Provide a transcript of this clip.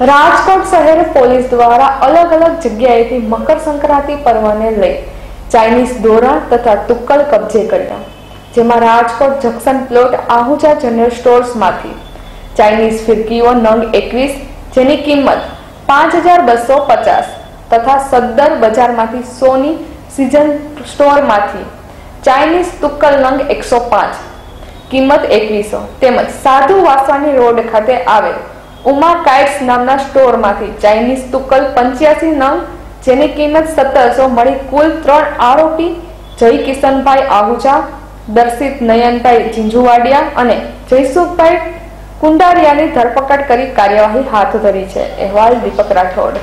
રાજકોટ શહેર પોલીસ દ્વારા અલગ અલગ જગ્યાએથી મકર સંક્રાંતિ પર્વને લઈ ચાઇનીઝ ધોરણ તથા તુક્કલ કબજે કર્યા, જેમાં Rajkot junction plot Ahuja general સ્ટોર્સમાંથી Chinese ફિરકીઓ નંગ એકવીસ, જેની કિંમત પાંચ હજાર બસો પચાસ તથા સદ્દર બજારમાંથી સોની સિઝન સ્ટોરમાંથી ચાઇનીઝ તુક્કલ નંગ એકસો પાંચ, કિંમત એકવીસો, તેમજ સાધુ વાસવાની રોડ ખાતે આવેલ ઉમા કાઇટ્સ નામના સ્ટોરમાંથી ચાઇનીઝ તુકલ પંચ્યાસી નંગ, જેની કિંમત સત્તરસો મળી કુલ ત્રણ આરોપી જય કિશનભાઈ આહુજા, દર્શિત નયનભાઈ ઝીંઝુવાડિયા અને જયસુખભાઈ કુંડારિયાની ધરપકડ કરી કાર્યવાહી હાથ ધરી છે. અહેવાલ દીપક રાઠોડ.